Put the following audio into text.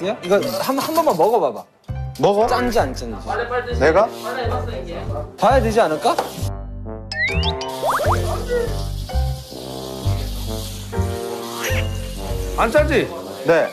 이거 한, 한 번만 먹어봐봐. 먹어? 짠지 안 짠지. 내가? 봐야 되지 않을까? 안 짜지? 네.